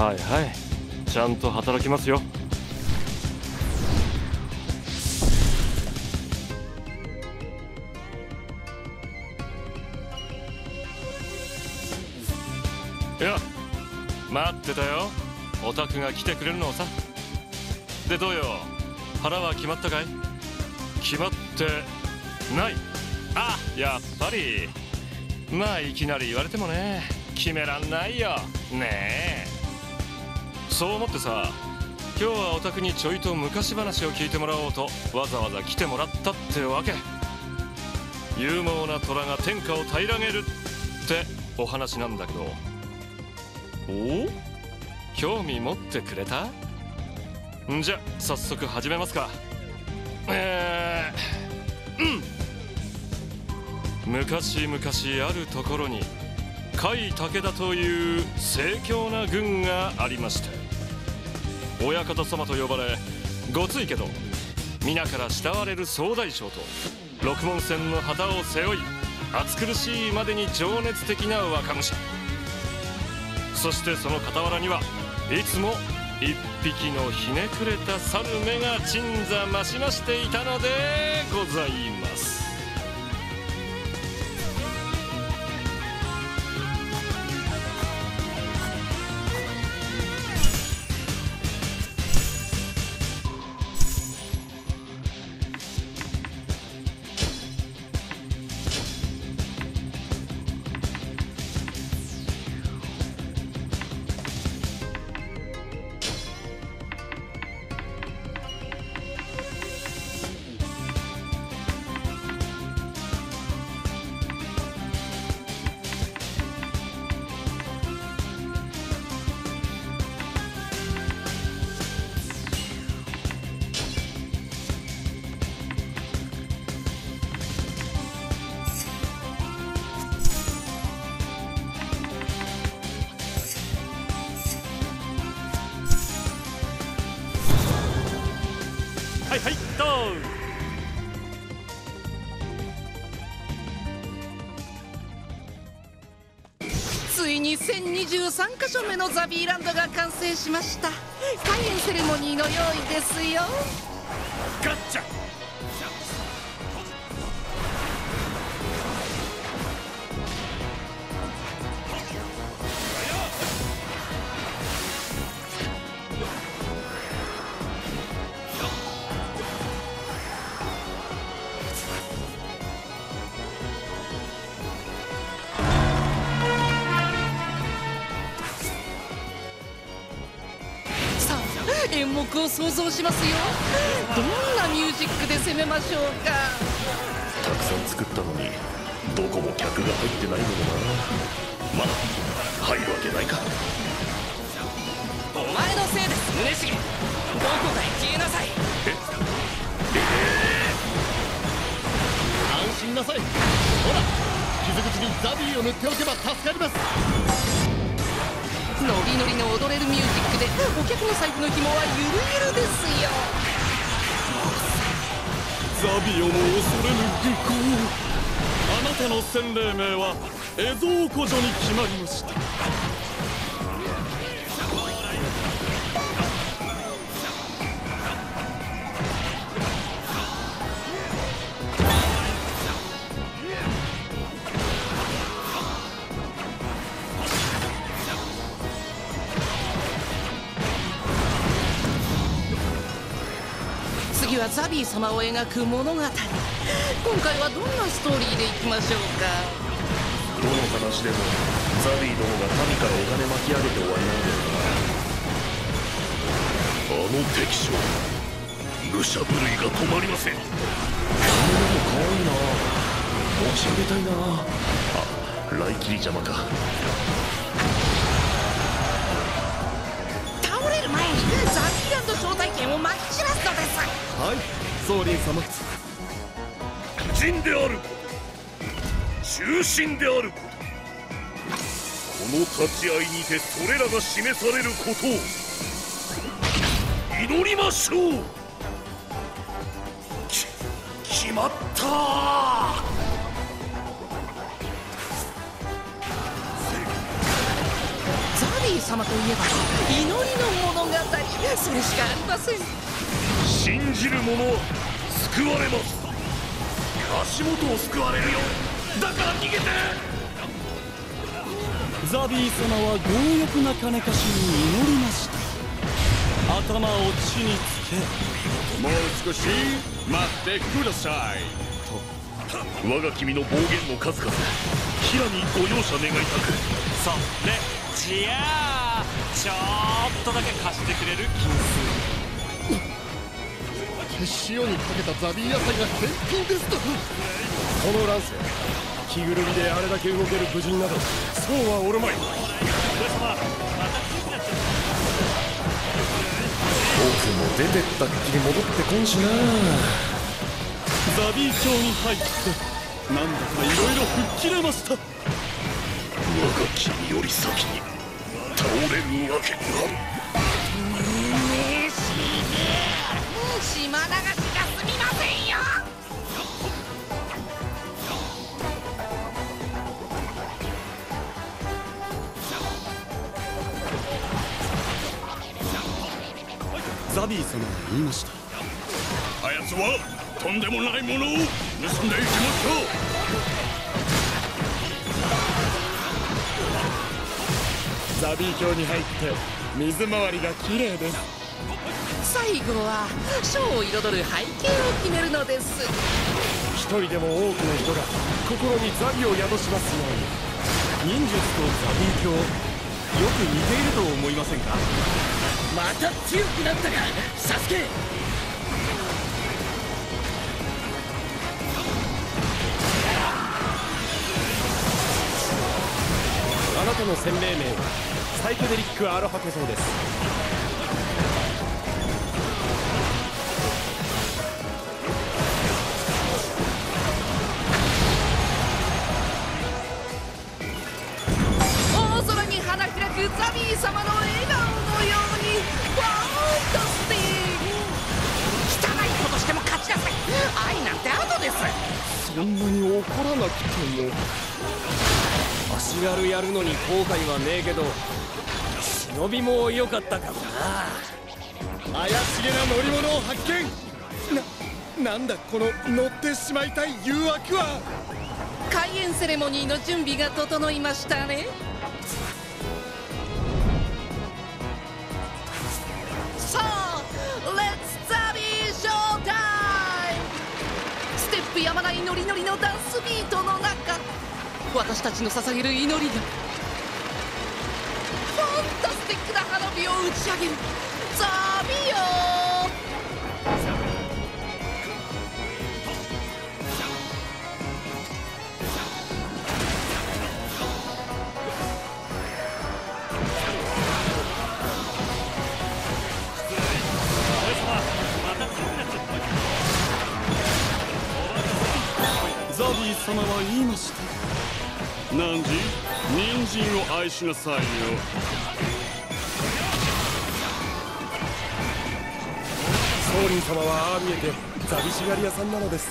はいはい。ちゃんと働きますよ。いや待ってたよ。オタクが来てくれるのをさ。でどうよ？腹は決まったかい？決まってない。あやっぱり。まあいきなり言われてもね。決めらんないよ。ねえ。そう思ってさ今日はお宅にちょいと昔話を聞いてもらおうとわざわざ来てもらったってわけ。勇猛な虎が天下を平らげるってお話なんだけど。お？お興味持ってくれた？んじゃ早速始めますか。えー、うん。昔々あるところに甲斐武田という盛況な軍がありました。親方様と呼ばれごついけど皆から慕われる総大将と六門戦の旗を背負い暑苦しいまでに情熱的な若武者そしてその傍らにはいつも一匹のひねくれた猿目が鎮座増しましていたのでございます。ト。ついに1023箇所目のザビーランドが完成しました。開園セレモニーの用意ですよ。ガッチャ。演目を想像しますよ。どんなミュージックで攻めましょうか。たくさん作ったのにどこも客が入ってないのもな。まあ入るわけないか。お前のせいです宗重。どこかへ消えなさい。安心なさい。ほら傷口にザビーを塗っておけば助かりますノリノリの踊れるミュージックでお客の財布の紐はゆるゆるですよ。ザビオも恐れぬ愚行。あなたの洗礼名はエゾー古女に決まりました。ザビー様を描く物語。今回はどんなストーリーでいきましょうか？どの話でもザビー殿が民からお金巻き上げて終わりなんだよ。なあの敵将武者震いが止まりません。髪の毛かわいいな。持ち上げたいな。あライキリ邪魔か。倒れる前にザビーランド招待券をまき散らすソーリン様人である。こと中心である。ことこの立ち会いにてそれらが示されることを。祈りましょう。き決まった。ザビビー様といえば祈りの物語。それしかありません。信じる者は救われます。足元を救われるよだから逃げて。ザビー様は強欲な金貸しに祈りました。頭を地につけ。もう少し待ってください。我が君の暴言の数々。平にご容赦願いたく。それじゃあちょっとだけ貸してくれる金数塩にかけたザビー野菜が返品ですとこの乱世着ぐるみであれだけ動ける武人など。そうはおるまい僕も。出てったっきり戻ってこんしなザビー卿に入ってなんだかいろいろ吹っ切れました。我が君より先に倒れるわけに島流しがすみませんよ。ザビー様は言いました。あやつはとんでもないものを盗んでいきましょザビー卿に入って水回りが綺麗です最後はショーを彩る背景を決めるのです。一人でも多くの人が心にザビを宿しますように。忍術とザビー卿よく似ていると思いませんか？また強くなったかサスケ。あなたの鮮明名はサイケデリックアロハテソウですやるのに後悔はねえけど忍びも良かったかもな。怪しげな乗り物を発見。ななんだこの乗ってしまいたい誘惑は。開演セレモニーの準備が整いましたね。さあレッツザビーショータイムステップやまないノリノリのダンスビートの中私たちの捧げる祈りが。ファンタスティックな花火を打ち上げる。ザビオ様は言いました何時？人参を愛しなさいよ。ソーリン様はああ見えてザビシガリ屋さんなのです。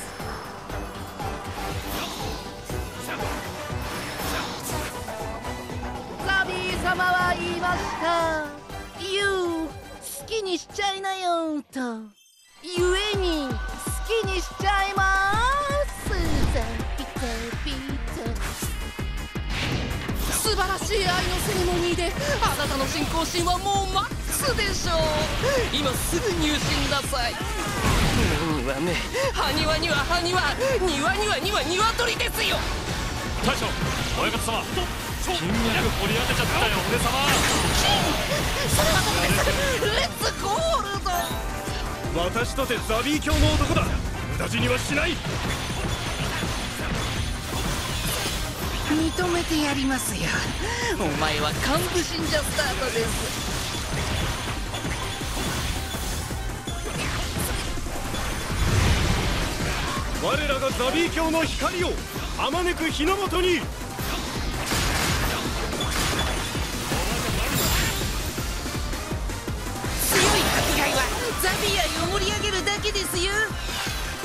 ザビー様は言いました「You 好きにしちゃいなよ」と。ゆえに好きにしちゃいます晴らしい愛のセレモニーであなたの信仰心はもうマックスでしょう。今すぐ入信なさい。目には目埴輪には埴輪庭には庭鶏ですよ。大将親方様。金脈掘り当てちゃったよ俺様。それはどうです。レッツゴールド！私とてザビー教の男だ。無駄死にはしない認めてやりますよ。お前は幹部信者スタートです。我らがザビー教の光をあまねく日の元に。強い迫害はザビアイを盛り上げるだけですよ。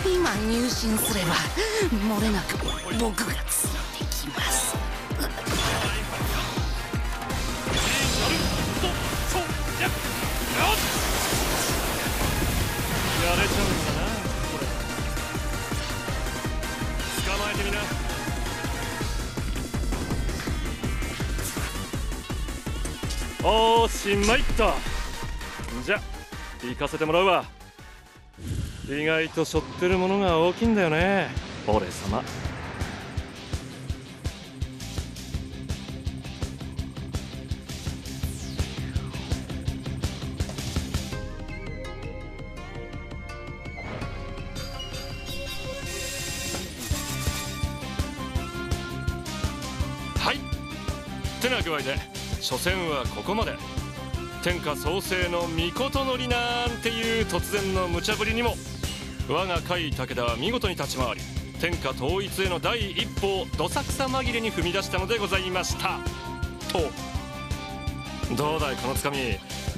今入信すれば漏れなく僕がしまいっとじゃ行かせてもらうわ。意外と背負ってるものが大きいんだよね。俺様。はい。てな具合で初戦はここまで天下創生の御事のりなんていう突然の無茶ぶりにも我が甲斐武田は見事に立ち回り天下統一への第一歩をどさくさ紛れに踏み出したのでございました。とどうだいこのつかみ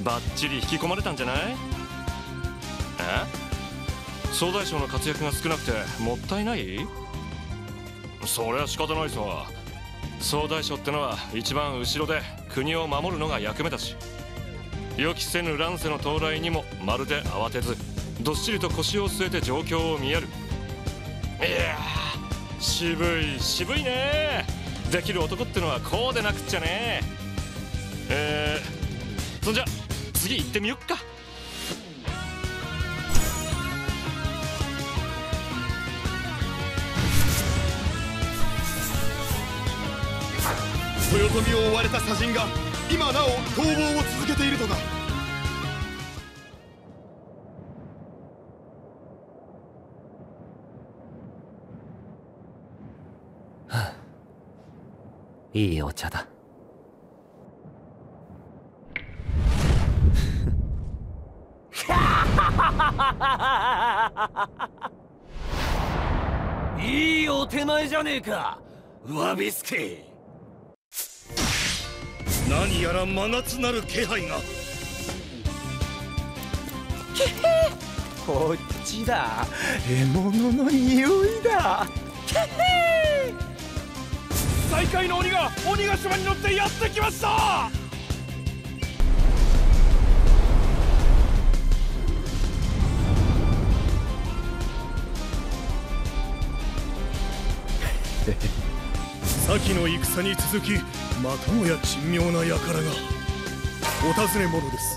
バッチリ引き込まれたんじゃない？え？総大将の活躍が少なくてもったいない？そりゃ仕方ないさ。総大将ってのは一番後ろで国を守るのが役目だし。予期せぬ乱世の到来にもまるで慌てずどっしりと腰を据えて状況を見やる。いや渋い渋いね。できる男ってのはこうでなくっちゃね。えー、そんじゃ次行ってみよっか。豊臣を追われた左人が今なお逃亡を続けているとかいいお茶だ。いいお手前じゃねえか。わびすけ何やら真夏なる気配が。こっちだ。獲物の匂いだ。最下位の鬼が鬼ヶ島に乗ってやってきました。先の戦に続きまたもや珍妙な輩がお尋ね者です。